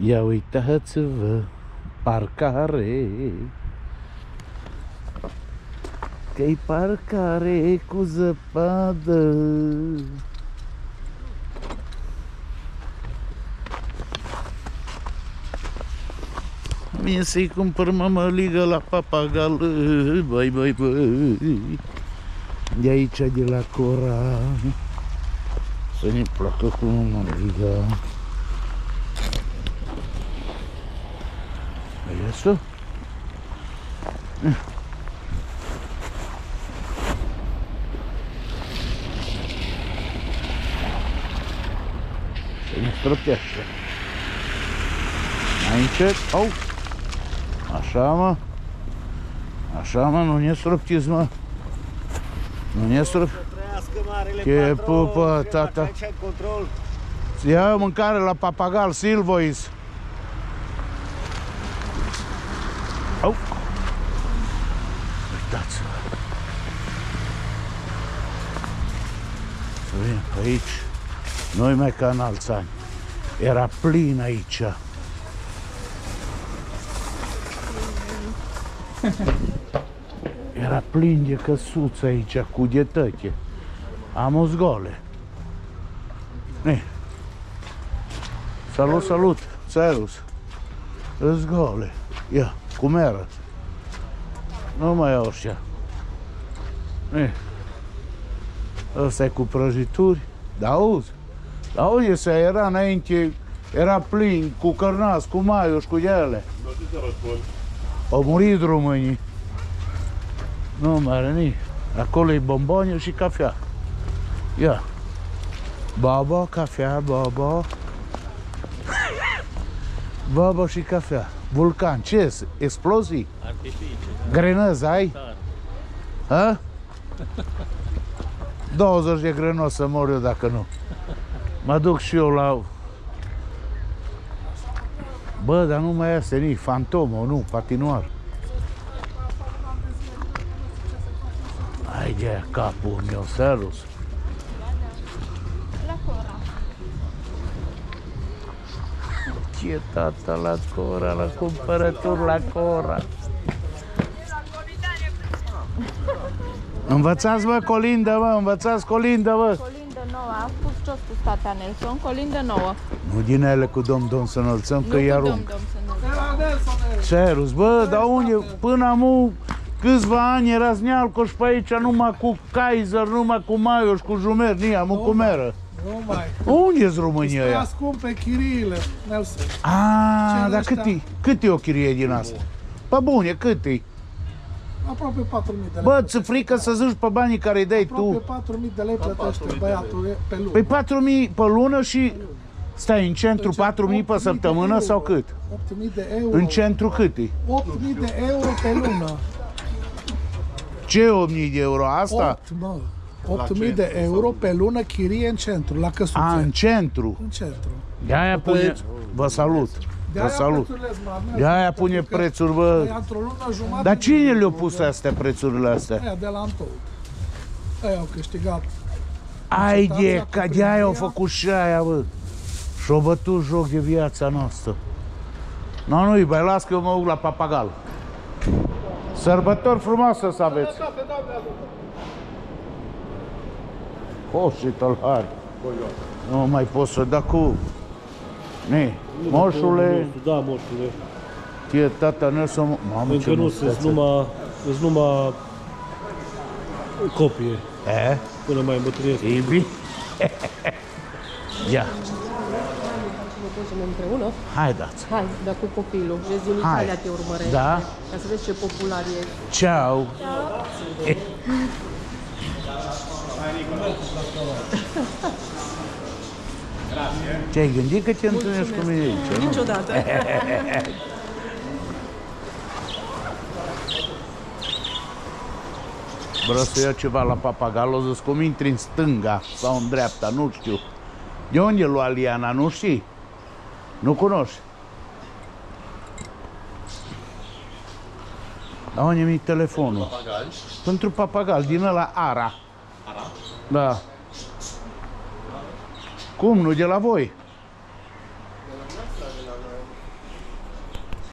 Ia uitați-vă, parcare. Că-i parcare cu zăpadă. Vin să-i cumpăr mămăligă la papagal Băi, băi, băi De aici, de la Cora Să ne placă cu mămăliga Vezi tu? Să ne străpește Mai încet, au! Așa, mă. Așa, mă, nu ne străptiți, mă. Nu ne străp... Trăiască marele Ce patron, pupă, eu tata. dacă aici în control. Ia mâncare la papagal Silvois. Au! Uitați-vă. Să vedem pe aici. Noi mai ca în alți ani. Era plin aici. Era plin de căsuță aici, cu dietăche. Am zgole. Ne. Salut, salut, servus. Îți gole. Ia, cu meră. Nu mai au așa. Ne. Ăsta e cu prăjituri. Da, auzi? Da, unde se era înainte, era plin, cu cărnați, cu maioși, cu ele. Au murit românii. Nu mai are nici. Acolo e bomboniu și cafea. Ia. Baba, cafea, baba. Baba și cafea. Vulcan, ce este? Explozii? Artificii. Grenăzi ai? Ha? 20 de grenos să mor eu dacă nu. Mă duc și eu la... Bă, dar nu mai este nici fantomă, nu, patinoar. Hai de capul meu, serus. La Cora. Ce tata la Cora, la cumpărături la Cora. Învățați, bă, colindă, bă, învățați colindă, bă. Colindă nouă. A spus ce a spus tata Nelson. Colindă nouă. Nu din ele cu domn, domn să înălțăm, că nu îi cu arunc. domn, domn, să nu Serus, bă, dar unde, până am câțiva ani era Znealcoș pe aici, numai cu Kaiser, numai cu Maioș, cu Jumer, ni am cu meră. Nu mai. Unde-s România Stai ăia? scumpe chiriile, Nelson. A, Ce dar ăștia? cât e, cât e o chirie din asta? Pe bune, cât e? Aproape 4.000 de lei. Bă, ți frică să zici pe banii care îi dai Aprope tu? 4.000 de lei plătește băiatul pe lună. Păi 4.000 pe lună și stai în centru Deci, 4.000 pe 8.000 de săptămână euro. sau cât? 8.000 de euro. În centru cât e? 8.000 de euro pe lună. Ce 8.000 de euro? Asta? 8, mă. 8.000 de euro pe lună chirie în centru, la A, căsuțe. în centru. În centru. De-aia pune... Vă salut. Vă De-aia salut. prețurile sunt mari, Nelson, De-aia pentru pune că prețuri, bă. Aia într-o lună jumătate. Dar cine le-a pus astea, prețurile astea? Aia de la Antold. Aia au câștigat. Ai de, Licitația ca cu de aia au primăria. făcut și aia, bă. Și-au bătut joc de viața noastră. Nu, nu, bai, las că eu mă duc la papagal. Sărbători frumoase să aveți. O, și tălhari. Nu mai pot să da cu... Ne, moșule, Da, moșule. tie tata Nelson... Mamă, Încă ce nu sunt mustață. numai, sunt numai copie E? până mai îmbătrânesc. E bine? Ia, Mergem împreună? hai dați. Hai, dar cu copilul. Vezi, din Hai. Italia te urmăresc. Da? Ca să vezi ce popular e. Ciao. Ce-ai gândit că te întâlnești cu mine aici? nu? Niciodată. Vreau să iau ceva la papagal, o să-ți cum intri în stânga sau în dreapta, nu știu. De unde lua Liana, nu știi? Nu cunoști? Dar unde mi telefonul? Pentru papagal, din ăla Ara. Ara? Da. Cum, nu de la voi?